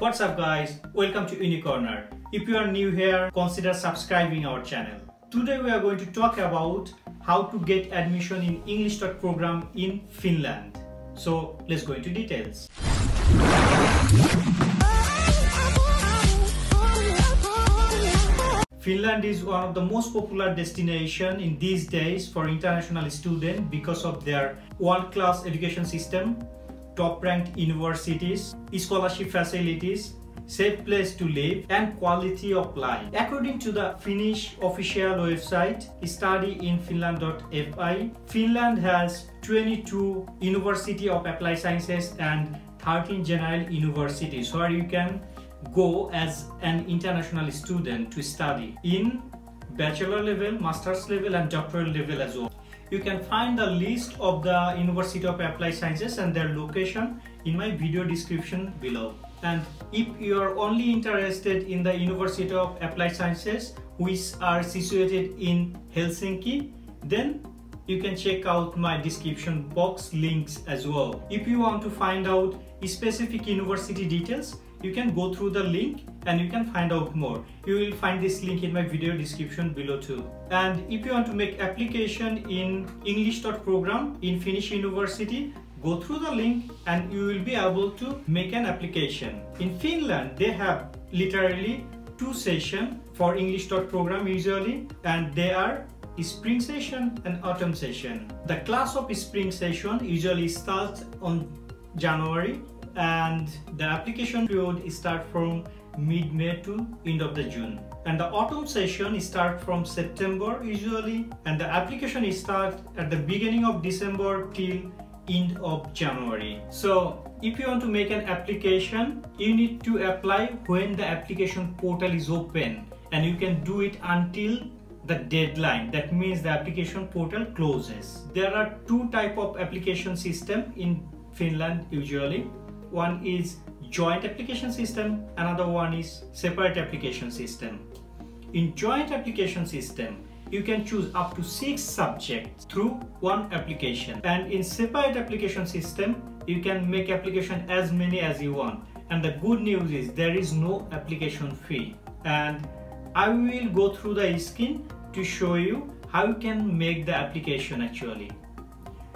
What's up guys? Welcome to Uni Corner. If you are new here, consider subscribing our channel. Today we are going to talk about how to get admission in English program in Finland. So let's go into details. Finland is one of the most popular destination in these days for international students because of their world-class education system, top-ranked universities, scholarship facilities, safe place to live and quality of life. According to the Finnish official website studyinfinland.fi, Finland has 22 University of Applied Sciences and 13 general universities where you can go as an international student to study in bachelor level, master's level and doctoral level as well. You can find the list of the University of Applied Sciences and their location in my video description below. And if you are only interested in the University of Applied Sciences which are situated in Helsinki, then you can check out my description box links as well. If you want to find out specific university details, you can go through the link and you can find out more. You will find this link in my video description below too. And if you want to make application in English program in Finnish University, go through the link and you will be able to make an application. In Finland, they have literally two sessions for English program usually and they are spring session and autumn session. The class of spring session usually starts on January and the application period start from mid-May to end of the June and the autumn session start from September usually and the application start at the beginning of December till end of January. So if you want to make an application you need to apply when the application portal is open and you can do it until the deadline that means the application portal closes. There are two type of application system in Finland usually one is joint application system, another one is separate application system. In joint application system, you can choose up to six subjects through one application. And in separate application system, you can make application as many as you want. And the good news is there is no application fee. And I will go through the screen to show you how you can make the application actually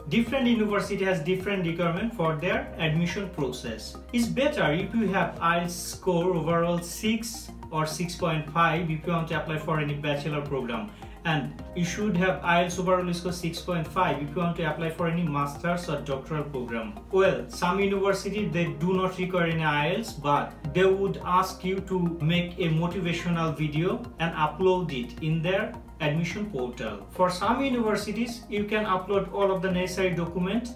different university has different requirement for their admission process. It's better if you have IELTS score overall 6 or 6.5 if you want to apply for any bachelor program and you should have IELTS overall score 6.5 if you want to apply for any master's or doctoral program. Well, some university they do not require any IELTS but they would ask you to make a motivational video and upload it in their admission portal. For some universities, you can upload all of the necessary documents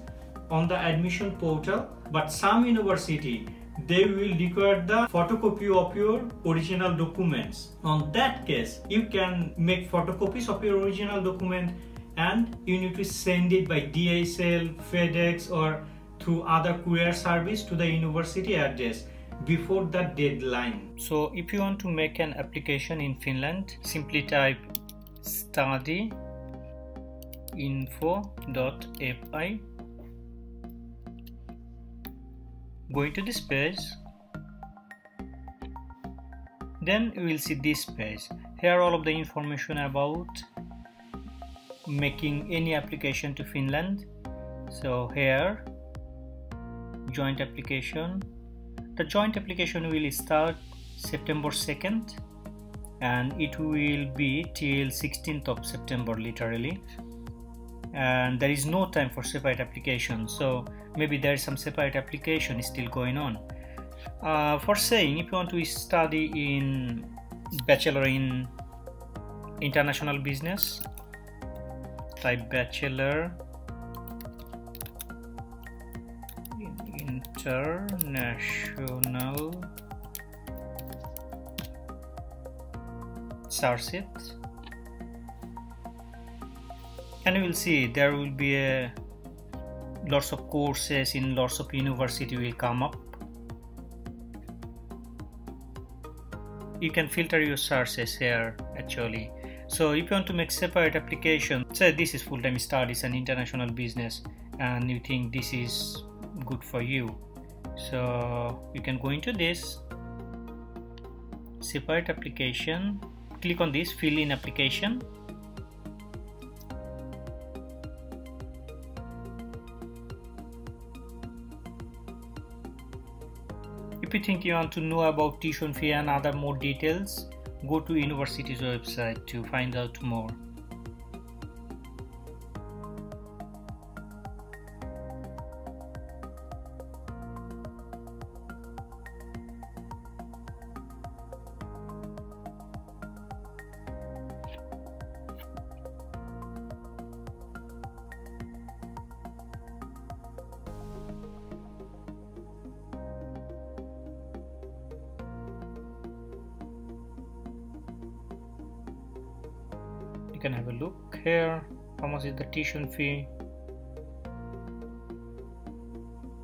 on the admission portal, but some university they will require the photocopy of your original documents. On that case, you can make photocopies of your original document and you need to send it by DHL, FedEx or through other courier service to the university address before the deadline. So if you want to make an application in Finland, simply type study info.fi going to this page. Then you will see this page. Here all of the information about making any application to Finland. So here joint application. The joint application will start September 2nd and it will be till 16th of September literally. And there is no time for separate application so maybe there is some separate application still going on. Uh, for saying if you want to study in bachelor in international business type bachelor in international search it and you will see there will be a lots of courses in lots of university will come up. You can filter your sources here actually. So if you want to make separate application say this is full-time studies and international business and you think this is good for you. So you can go into this. Separate application click on this fill in application If you think you want to know about tuition fee and other more details, go to university's website to find out more. You can have a look here. How much is the tuition fee?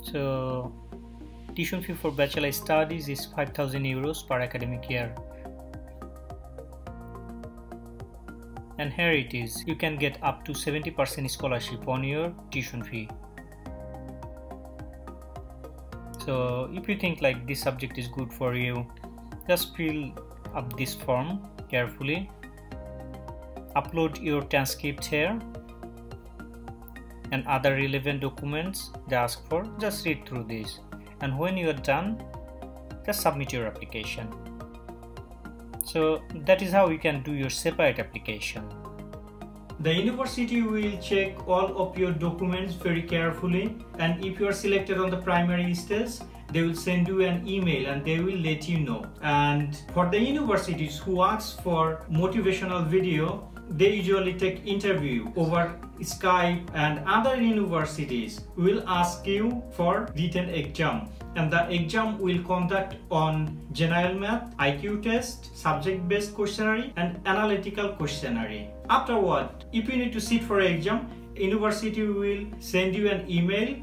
So tuition fee for bachelor studies is 5000 euros per academic year. And here it is. You can get up to 70% scholarship on your tuition fee. So if you think like this subject is good for you just fill up this form carefully upload your transcript here. And other relevant documents they ask for just read through this. And when you are done just submit your application. So that is how you can do your separate application. The university will check all of your documents very carefully. And if you are selected on the primary stage they will send you an email and they will let you know. And for the universities who ask for motivational video they usually take interview over Skype and other universities will ask you for written exam and the exam will conduct on general math, IQ test, subject-based questionnaire and analytical questionnaire. Afterward, if you need to sit for exam, university will send you an email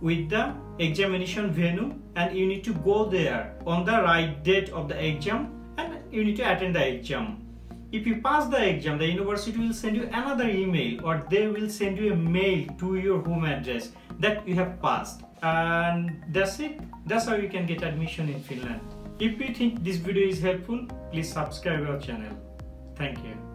with the examination venue and you need to go there on the right date of the exam and you need to attend the exam if you pass the exam, the university will send you another email or they will send you a mail to your home address that you have passed. And that's it. That's how you can get admission in Finland. If you think this video is helpful, please subscribe our channel. Thank you.